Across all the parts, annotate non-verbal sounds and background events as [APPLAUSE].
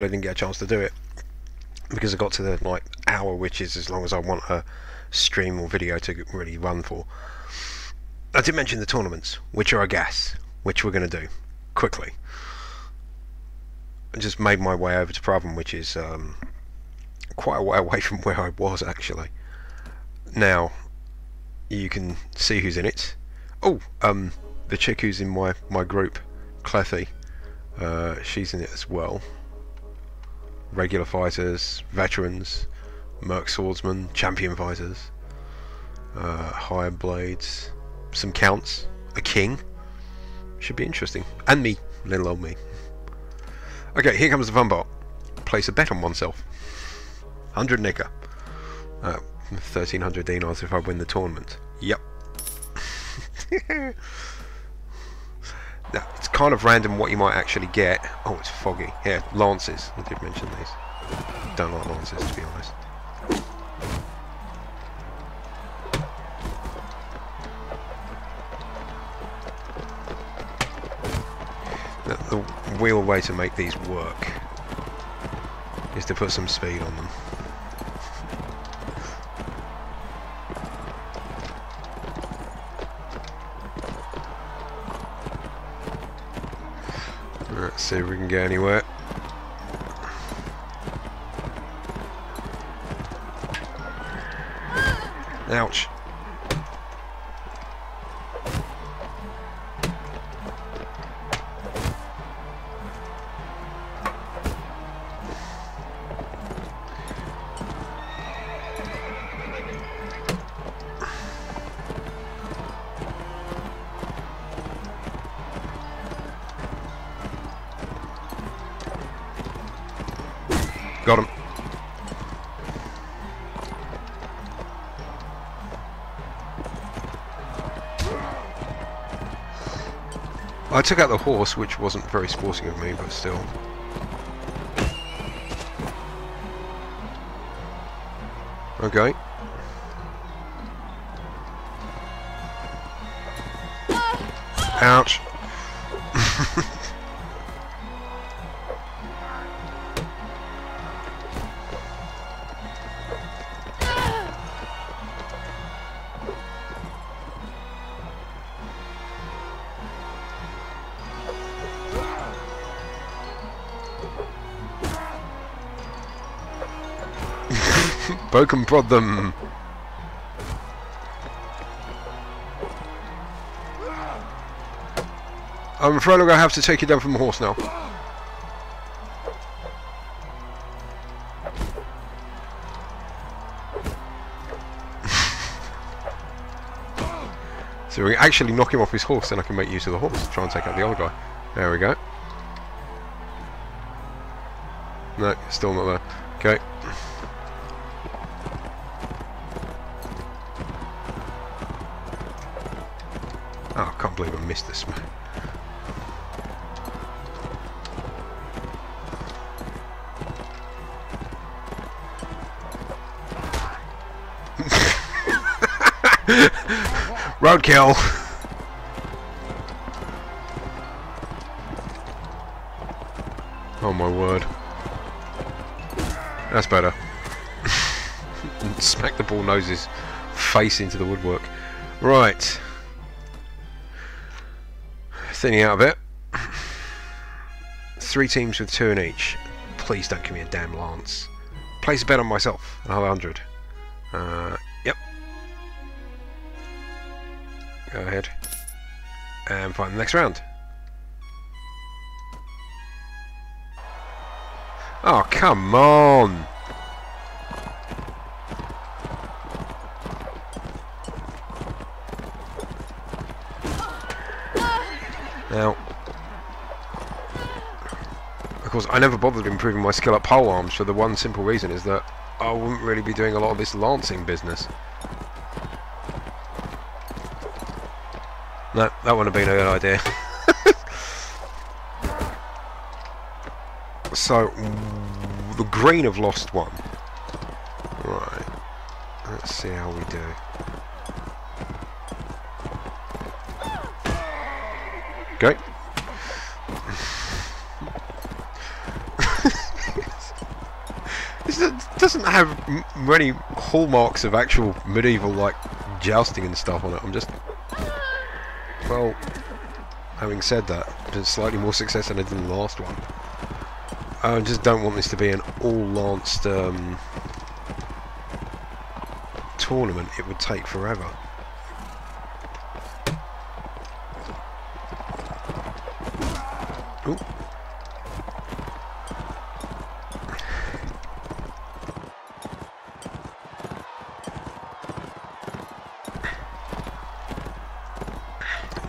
I didn't get a chance to do it because I got to the like hour, which is as long as I want a stream or video to really run for. I did mention the tournaments, which are a gas, which we're going to do quickly. I just made my way over to Praven, which is um, quite a way away from where I was actually. Now, you can see who's in it. Oh, um, the chick who's in my, my group, Cleffy, uh, she's in it as well regular fighters, veterans, merc swordsmen, champion fighters, uh, hired blades, some counts, a king. Should be interesting. And me, little old me. Okay, here comes the fun part. Place a bet on oneself. 100 nicker. Uh, 1300 dinars if I win the tournament. Yep. [LAUGHS] It's kind of random what you might actually get. Oh, it's foggy. Here, lances. I did mention these. Don't like lances, to be honest. The, the real way to make these work is to put some speed on them. See if we can get anywhere. Ouch. Got him. I took out the horse, which wasn't very sporting of me, but still. Okay. Ouch. [LAUGHS] Poke and prod them. I'm afraid I'm going to have to take you down from the horse now. [LAUGHS] so we actually knock him off his horse, then I can make use of the horse to try and take out the other guy. There we go. No, still not there. Okay. Can't believe I missed this man. [LAUGHS] Roadkill! Oh my word. That's better. [LAUGHS] Smack the ball noses face into the woodwork. Right. Thinning out a bit. Three teams with two in each. Please don't give me a damn lance. Place a bet on myself. Another hundred. Uh, yep. Go ahead. And find the next round. Oh, come on! Course, I never bothered improving my skill at pole arms for the one simple reason is that I wouldn't really be doing a lot of this lancing business. No, that wouldn't have been a good idea. [LAUGHS] so, the green have lost one. Right. Let's see how we do. Okay. Doesn't have many hallmarks of actual medieval like jousting and stuff on it. I'm just well, having said that, there's slightly more success than I did in the last one. I just don't want this to be an all-lanced um, tournament. It would take forever.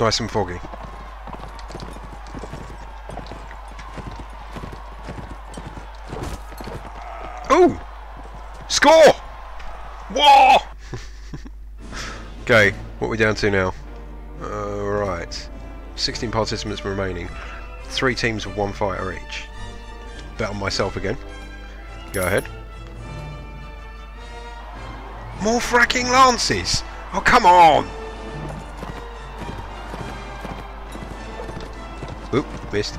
Nice and foggy. Ooh! Score! Whoa! [LAUGHS] okay, what are we down to now? Uh, 16 participants remaining. Three teams of one fighter each. Bet on myself again. Go ahead. More fracking lances! Oh, come on! Missed.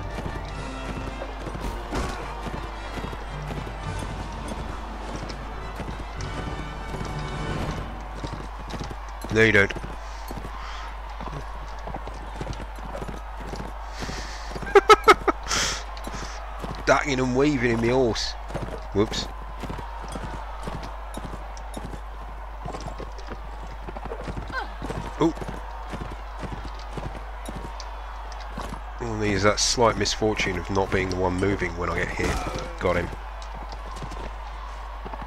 No, you don't. [LAUGHS] Ducking and weaving in the horse. Whoops. Is that slight misfortune of not being the one moving when I get hit. Got him.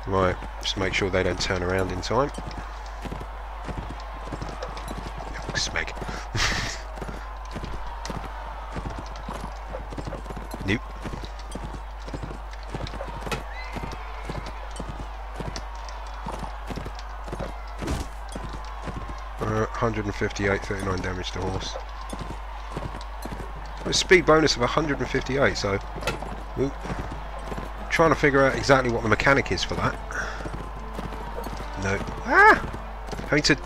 Right, just make sure they don't turn around in time. Smeg. [LAUGHS] nope. Uh, 158, 39 damage to horse. A speed bonus of 158, so... Trying to figure out exactly what the mechanic is for that. No. Ah! Having to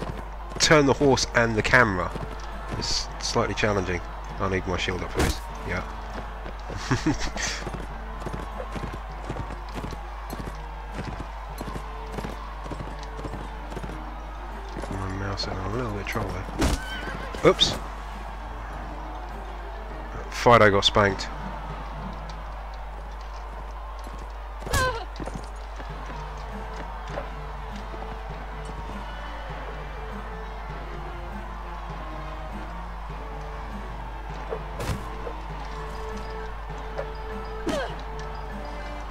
turn the horse and the camera is slightly challenging. I need my shield up for this. Yeah. [LAUGHS] my mouse in a little bit of trouble there. Oops. Fido got spanked.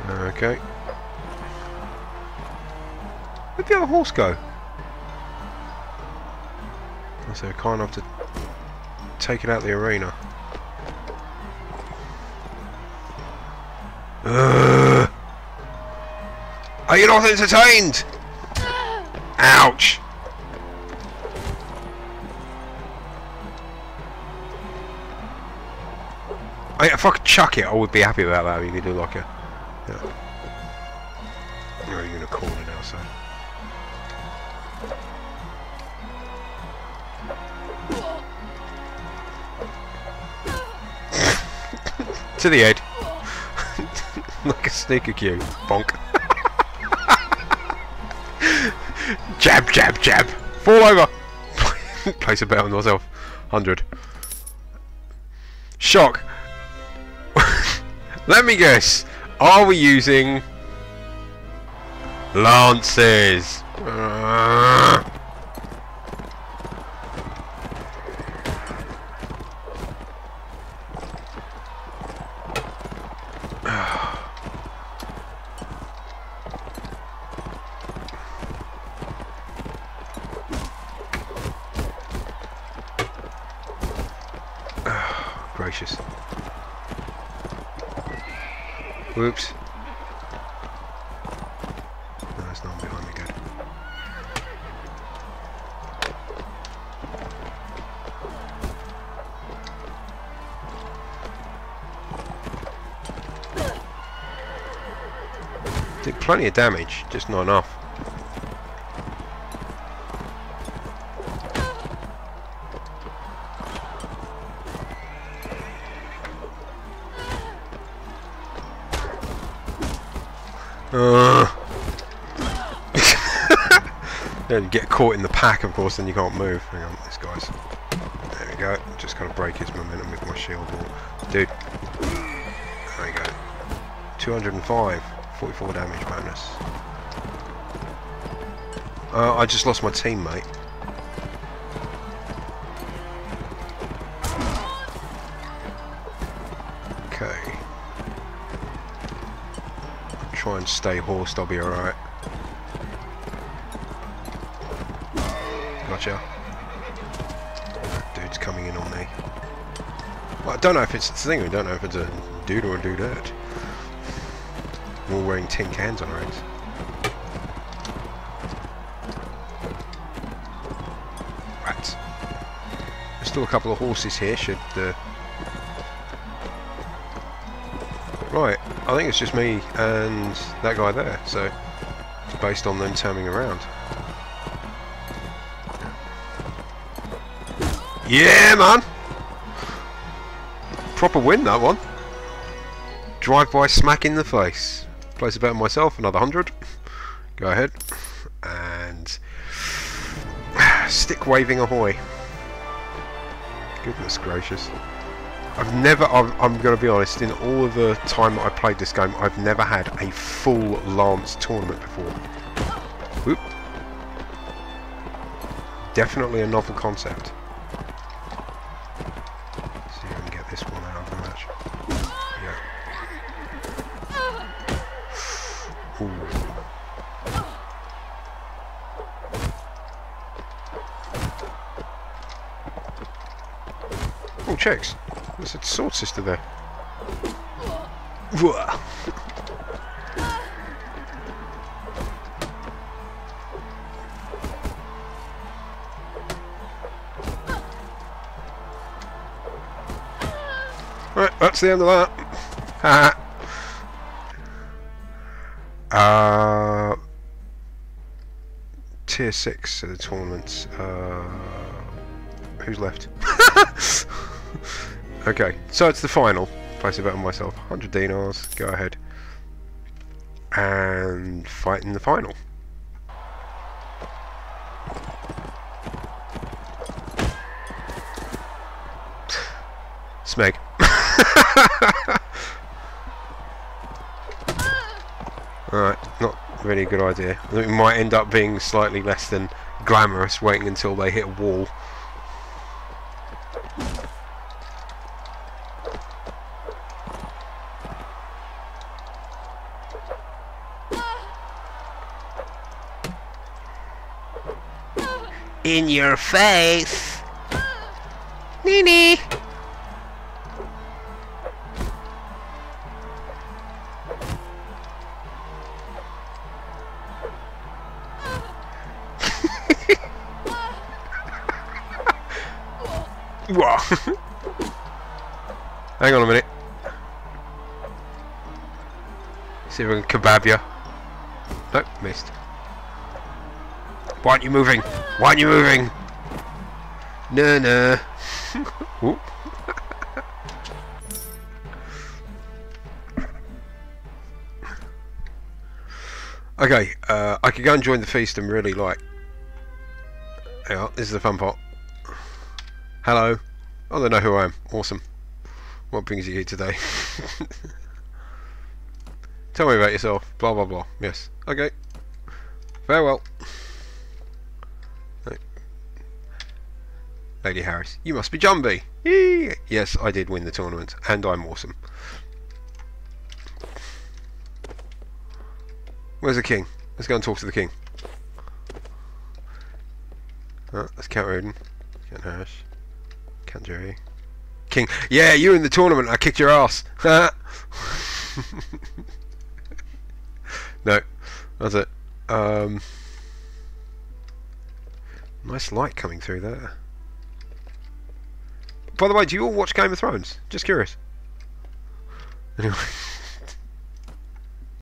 Okay. Where'd the other horse go? So can't have to take it out the arena. Are you not entertained? Ouch! I, if I could chuck it, I would be happy about that. If you could do like a. Yeah. You're in a corner now, so. [LAUGHS] to the head. [LAUGHS] like a sneaker cue. Bonk. [LAUGHS] jab, jab, jab. Fall over. [LAUGHS] Place a bet on myself. 100. Shock. Let me guess. Are we using lances [SIGHS] [SIGHS] gracious. Whoops. No, there's no one behind me, good. Did plenty of damage, just not enough. You get caught in the pack, of course, then you can't move. Hang on, this guy's. There we go. Just kind of break his momentum with my shield wall. Dude. There we go. 205. 44 damage bonus. Uh, I just lost my teammate. Okay. Try and stay horsed, I'll be alright. Dude's coming in on me. Well, I don't know if it's the thing, I don't know if it's a dude or a dudette. We're all wearing tin cans on our heads. Right. There's still a couple of horses here, should the... Right, I think it's just me and that guy there, so it's based on them turning around. Yeah, man! Proper win, that one. Drive-by smack in the face. Place a bet on myself, another 100. Go ahead. And... Stick waving ahoy. Goodness gracious. I've never, I'm, I'm going to be honest, in all of the time that I played this game, I've never had a full Lance tournament before. Definitely a novel concept. See if I can get this one out of the match. Yeah. Ooh. Oh, checks. There's a sword sister there. Right, that's the end of that. Ha Uh, tier 6 of the tournament. Uh, who's left? Okay, so it's the final. Place a bet on myself. 100 dinars, go ahead. And fight in the final. Smeg. [LAUGHS] Alright, not really a good idea. It might end up being slightly less than glamorous waiting until they hit a wall. In your face! Nini! Whoa. [LAUGHS] Hang on a minute. See if I can kebab you. Nope, missed. Why aren't you moving? Why aren't you moving? No, no. [LAUGHS] Okay, uh, I could go and join the feast and really like. Hang on, this is the fun part. Hello. Oh, they know who I am. Awesome. What brings you here today? [LAUGHS] Tell me about yourself. Blah blah blah. Yes. Okay. Farewell. Lady Harris, you must be Jumbie. Yee! Yes, I did win the tournament, and I'm awesome. Where's the king? Let's go and talk to the king. Oh, that's Count Odin. Count Harris. Count Jerry. King. Yeah, you in the tournament. I kicked your ass. [LAUGHS] no, that's it. Um, nice light coming through there. By the way, do you all watch Game of Thrones? Just curious. Anyway.